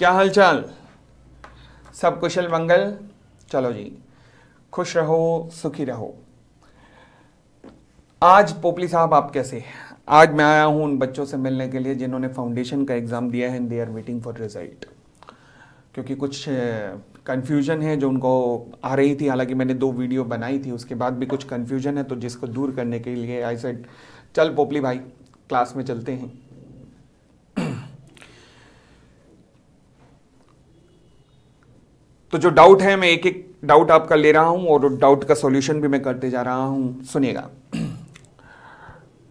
क्या हालचाल? सब कुशल मंगल। चलो जी, खुश रहो, सुखी रहो। आज पोपली साहब आप कैसे आज मैं आया हूँ उन बच्चों से मिलने के लिए जिन्होंने फाउंडेशन का एग्ज़ाम दिया है they are waiting for result क्योंकि कुछ कन्फ्यूज़न है जो उनको आ रही थी। हालाँकि मैंने दो वीडियो बनाई थी, उसके बाद भी कुछ कन्फ्यूज़न है तो जिसको दूर करने के लिए आई सेड चल पोपली भाई क्लास में चलते हैं। तो जो डाउट है, मैं एक एक डाउट आपका ले रहा हूँ और डाउट का सॉल्यूशन भी मैं करते जा रहा हूँ। सुनिएगा।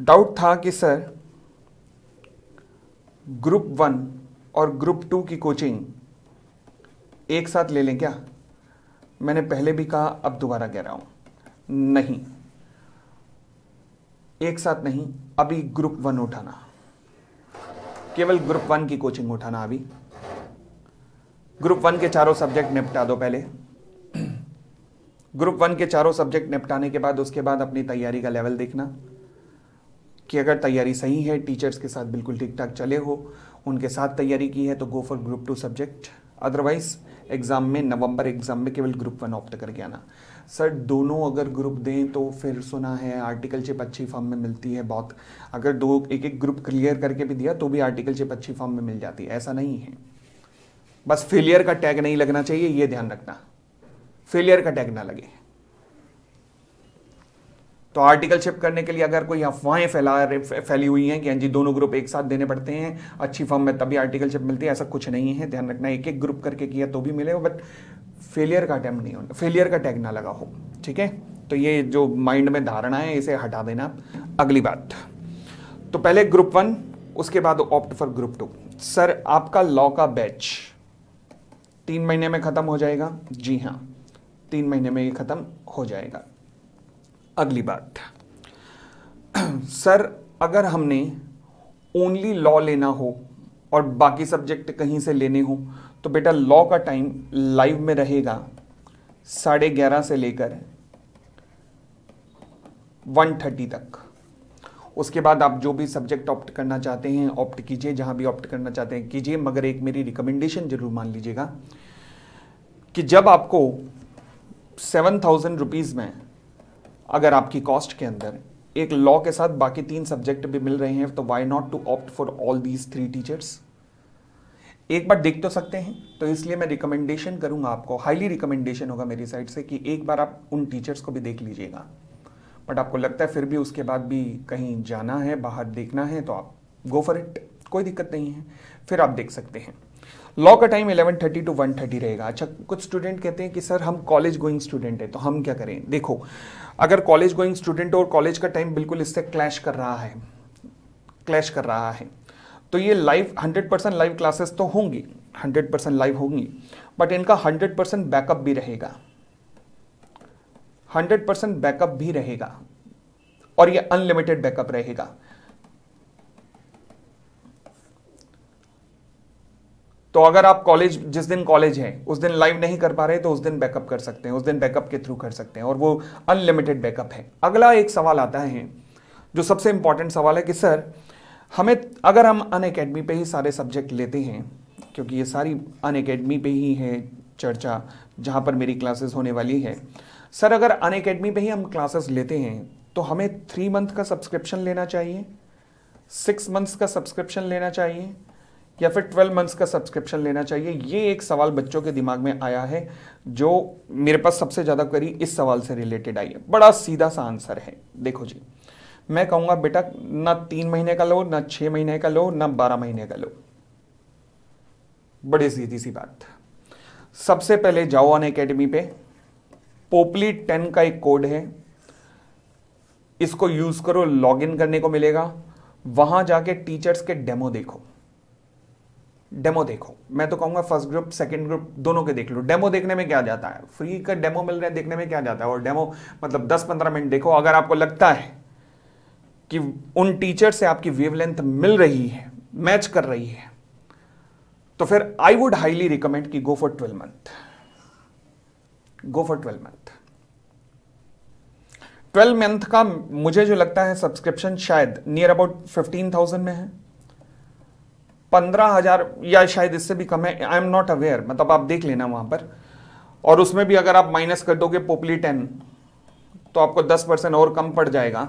डाउट था कि सर ग्रुप वन और ग्रुप टू की कोचिंग एक साथ ले लें क्या? मैंने पहले भी कहा, अब दोबारा कह रहा हूँ। नहीं। एक साथ नहीं, अभी ग्रुप वन उठाना। केवल ग्रुप वन की कोचिंग उठाना अभी। ग्रुप वन के चारों सब्जेक्ट निपटा दो पहले। ग्रुप वन के चारों सब्जेक्ट निपटाने के बाद, उसके बाद अपनी तैयारी का लेवल देखना कि अगर तैयारी सही है, टीचर्स के साथ बिल्कुल ठीक ठाक चले हो, उनके साथ तैयारी की है तो go for group two subject otherwise exam में नवंबर एग्ज़ाम में केवल ग्रुप वन ऑप्ट करके आना। सर दोनों अगर ग्रुप दें तो फिर सुना है आर्टिकल चिप अच्छी फॉर्म में मिलती है बहुत। अगर दो एक एक ग्रुप क्लियर करके भी दिया तो भी आर्टिकल चिप अच्छी फॉर्म में मिल जाती है। ऐसा नहीं है। बस फेलियर का टैग नहीं लगना चाहिए, ये ध्यान रखना। फेलियर का टैग ना लगे। तो आर्टिकल शिप करने के लिए अगर कोई अफवाहें फैला फैली हुई हैं कि हाँ जी, दोनों ग्रुप एक साथ देने पड़ते हैं, अच्छी फॉर्म में तभी आर्टिकल शिप मिलती है, ऐसा कुछ नहीं है, ध्यान रखना एक एक ग्रुप करके किया तो भी मिलेगा बट फेलियर का अटैम्प्ट नहीं होना फेलियर का टैग ना लगा हो, ठीक है? तो ये जो माइंड में धारणा है, इसे हटा देना। अगली बात। तो पहले ग्रुप वन उसके बाद opt for group two sir आपका लॉ का बैच तीन महीने में खत्म हो जाएगा? जी हाँ तीन महीने में ये खत्म हो जाएगा। अगली बात। सर, अगर हमने ओनली लॉ लेना हो और बाकी सब्जेक्ट कहीं से लेने हो तो बेटा लॉ का टाइम लाइव में रहेगा साढ़े ग्यारह से लेकर वन थर्टी तक। उसके बाद आप जो भी सब्जेक्ट ऑप्ट करना चाहते हैं ऑप्ट कीजिए, जहाँ भी ऑप्ट करना चाहते हैं कीजिए, मगर एक मेरी रिकमेंडेशन ज़रूर मान लीजिएगा कि जब आपको सेवन थाउज़ेंड रुपीज़ में अगर आपकी कॉस्ट के अंदर एक लॉ के साथ बाकी तीन सब्जेक्ट भी मिल रहे हैं तो why not to opt for all these three teachers एक बार देख तो सकते हैं तो इसलिए मैं रिकमेंडेशन करूँगा आपको हाईली रिकमेंडेशन होगा मेरी साइड से कि एक बार आप उन टीचर्स को भी देख लीजिएगा। बट आपको लगता है फिर भी उसके बाद भी कहीं जाना है, बाहर देखना है तो आप गो फॉर इट कोई दिक्कत नहीं है। फिर आप देख सकते हैं। लॉ का टाइम 11:30 टू 1:30 रहेगा। अच्छा कुछ स्टूडेंट कहते हैं कि, सर, हम कॉलेज गोइंग स्टूडेंट है तो हम क्या करें? देखो, अगर कॉलेज गोइंग स्टूडेंट और कॉलेज का टाइम बिल्कुल इससे क्लैश कर रहा है क्लैश कर रहा है तो ये लाइव 100 परसेंट लाइव क्लासेस तो होंगी 100 परसेंट लाइव होंगी बट इनका 100 परसेंट बैकअप भी रहेगा। 100 परसेंट बैकअप भी रहेगा और ये अनलिमिटेड बैकअप रहेगा। तो अगर आप कॉलेज, जिस दिन कॉलेज है, उस दिन लाइव नहीं कर पा रहे तो उस दिन बैकअप कर सकते हैं, उस दिन बैकअप के थ्रू कर सकते हैं, और वो अनलिमिटेड बैकअप है। अगला एक सवाल आता है, जो सबसे इंपॉर्टेंट सवाल है कि, सर, हमें, अगर हम अन अकेडमी पे ही सारे सब्जेक्ट लेते हैं, क्योंकि ये सारी अन अकेडमी पे ही है चर्चा, जहाँ पर मेरी क्लासेस होने वाली है सर, अगर अन अकेडमी पर ही हम क्लासेस लेते हैं तो हमें थ्री मंथ का सब्सक्रिप्शन लेना चाहिए सिक्स मंथ्स का सब्सक्रिप्शन लेना चाहिए, या फिर ट्वेल्व मंथ्स का सब्सक्रिप्शन लेना चाहिए। ये एक सवाल बच्चों के दिमाग में आया है, जो मेरे पास सबसे ज़्यादा करी इस सवाल से रिलेटेड आई है। बड़ा सीधा सा आंसर है। देखो जी, मैं कहूँगा, बेटा, ना तीन महीने का लो, ना छः महीने का लो, ना बारह महीने का लो। बड़ी सीधी सी बात। सबसे पहले जाओ अन एकेडमी पे पोपली टेन का एक कोड है। इसको यूज़ करो लॉगिन करने को मिलेगा। वहाँ जाके टीचर्स के डेमो देखो। डेमो देखो। मैं तो कहूँगा फ़र्स्ट ग्रुप सेकंड ग्रुप दोनों के देख लो। डेमो देखने में क्या जाता है? फ्री का डेमो मिल रहा है, देखने में क्या जाता है? और डेमो मतलब 10-15 मिनट देखो, अगर आपको लगता है कि उन टीचर से आपकी वेवलेंथ मिल रही है मैच कर रही है तो फिर आई वुड हाईली रिकमेंड कि go for twelve month go for twelve month twelve month का मुझे जो लगता है सब्सक्रिप्शन शायद नियर अबाउट फिफ्टीन थाउज़ेंड में है। पंद्रह हज़ार या शायद इससे भी कम है। आई एम नॉट अवेयर मतलब आप देख लेना वहाँ पर। और उसमें भी अगर आप माइनस कर दोगे पोपली टेन तो आपको दस परसेंट और कम पड़ जाएगा।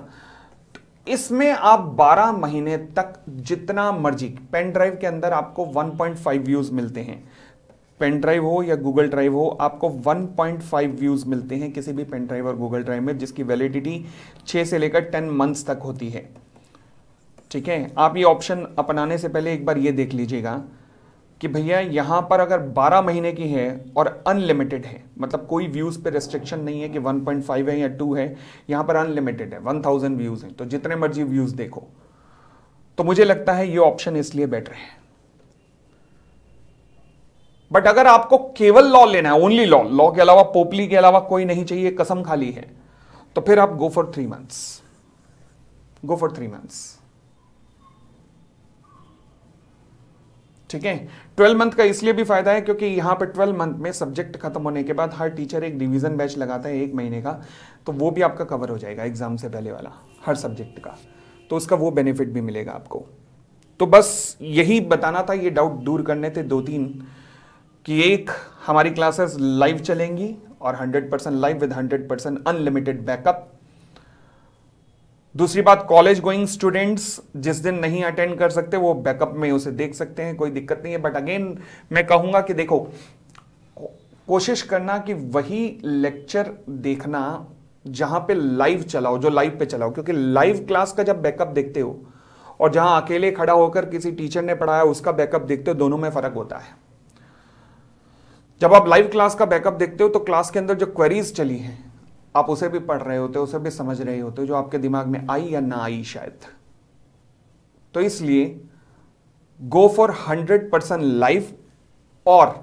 तो इसमें आप 12 महीने तक जितना मर्ज़ी पेन ड्राइव के अंदर आपको 1.5 व्यूज़ मिलते हैं। पेन ड्राइव हो या गूगल ड्राइव हो, आपको 1.5 व्यूज़ मिलते हैं किसी भी पेन ड्राइव और गूगल ड्राइव में, जिसकी वैलिडिटी 6 से लेकर 10 मंथ्स तक होती है। ठीक है? आप ये ऑप्शन अपनाने से पहले एक बार ये देख लीजिएगा कि भैया, यहाँ पर अगर 12 महीने की है और अनलिमिटेड है मतलब कोई व्यूज़ पे रेस्ट्रिक्शन नहीं है कि 1.5 है या 2 है, यहाँ पर अनलिमिटेड है 1000 व्यूज़ हैं। तो जितने मर्ज़ी व्यूज़ देखो। तो मुझे लगता है ये ऑप्शन इसलिए बेटर है। बट अगर आपको केवल लॉ लेना है ओनली लॉ लॉ के अलावा, पोपली के अलावा कोई नहीं चाहिए, कसम खाली है तो फिर आप go for three months go for three months ठीक है? ट्वेल्व मंथ का इसलिए भी फ़ायदा है क्योंकि यहाँ पर ट्वेल्व मंथ में सब्जेक्ट खत्म होने के बाद हर टीचर एक डिवीज़न बैच लगाता है एक महीने का तो वो भी आपका कवर हो जाएगा एग्ज़ाम से पहले वाला, हर सब्जेक्ट का। तो उसका वो बेनिफिट भी मिलेगा आपको। तो बस यही बताना था, ये डाउट दूर करने थे दो तीन। कि एक हमारी क्लासेस लाइव चलेंगी और 100 percent live with 100 percent unlimited backup दूसरी बात कॉलेज गोइंग स्टूडेंट्स जिस दिन नहीं अटेंड कर सकते, वो बैकअप में उसे देख सकते हैं, कोई दिक्कत नहीं है। बट अगेन मैं कहूँगा कि देखो, कोशिश करना कि वही लेक्चर देखना जहाँ पे लाइव चलाओ, जो लाइव पे चलाओ। क्योंकि लाइव क्लास का जब बैकअप देखते हो, और जहाँ अकेले खड़ा होकर किसी टीचर ने पढ़ाया, उसका बैकअप देखते हो, दोनों में फ़र्क होता है। जब आप लाइव क्लास का बैकअप देखते हो तो क्लास के अंदर जो क्वेरीज चली हैं, आप उसे भी पढ़ रहे होते हो, उसे भी समझ रहे होते हो, जो आपके दिमाग में आई या ना आई शायद। तो इसलिए go for hundred percent live और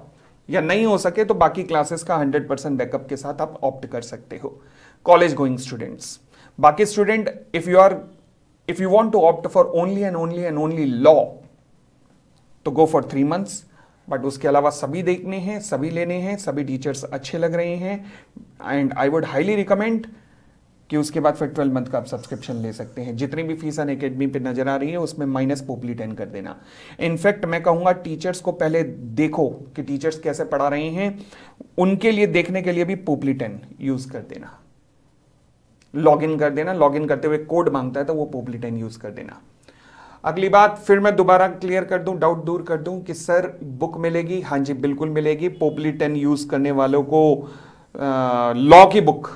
या नहीं हो सके तो बाकी क्लासेस का हंड्रेड परसेंट बैकअप के साथ आप ऑप्ट कर सकते हो। कॉलेज गोइंग स्टूडेंट्स बाकी student if you are if you want to opt for only and only and only law तो go for three months but उसके अलावा सभी देखने हैं, सभी लेने हैं, सभी टीचर्स अच्छे लग रहे हैं। And I would highly recommend कि उसके बाद फिर ट्वेल्व मंथ का आप सब्सक्रिप्शन ले सकते हैं। जितनी भी फ़ीस अन अकेडमी पे नज़र आ रही है, उसमें माइनस पोपली टेन कर देना। इनफैक्ट मैं कहूँगा टीचर्स को पहले देखो कि टीचर्स कैसे पढ़ा रहे हैं। उनके लिए देखने के लिए भी पोपली टेन यूज़ कर देना। लॉग इन कर देना। लॉग इन करते हुए कोड माँगता है तो वो पोपली टेन यूज़ कर देना। अगली बात, फिर मैं दोबारा क्लियर कर दूँ डाउट दूर कर दूँ कि सर बुक मिलेगी? हाँ जी, बिल्कुल मिलेगी। पोपली टेन यूज़ करने वालों को लॉ की बुक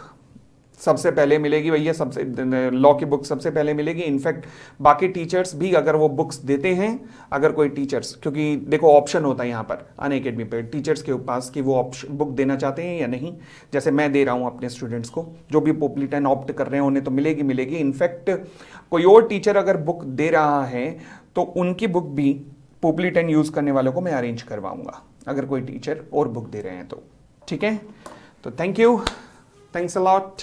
सबसे पहले मिलेगी भैया, सबसे, लॉ की बुक सबसे पहले मिलेगी। इनफैक्ट बाकी टीचर्स भी अगर वो बुक्स देते हैं, अगर कोई टीचर्स क्योंकि देखो ऑप्शन होता है यहाँ पर अन अकेडमी पे टीचर्स के पास कि वो ऑप्शन बुक देना चाहते हैं या नहीं। जैसे मैं दे रहा हूँ अपने स्टूडेंट्स को, जो भी पोपलीटन ऑप्ट कर रहे हैं, उन्हें तो मिलेगी मिलेगी। इनफैक्ट कोई और टीचर अगर बुक दे रहा है तो उनकी बुक भी पोपलीटन यूज़ करने वालों को मैं अरेंज करवाऊँगा। अगर कोई टीचर और बुक दे रहे हैं तो। ठीक है? तो thank you thanks a lot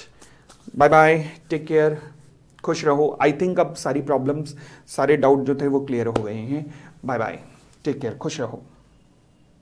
bye bye take care खुश रहो. आई थिंक अब सारी प्रॉब्लम्स सारे डाउट जो थे वो क्लियर हो गए हैं. बाय बाय टेक केयर खुश रहो.